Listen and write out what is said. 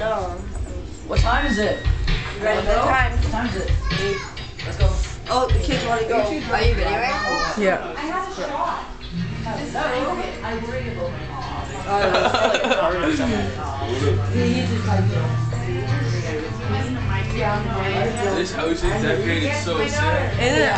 know. What time is it? You ready for What time? What time is it? Let's go. Oh, the kids want to go. Are you videoing? Yeah. I have a shot. I worry about my mom. This house is decorated so sick. Isn't it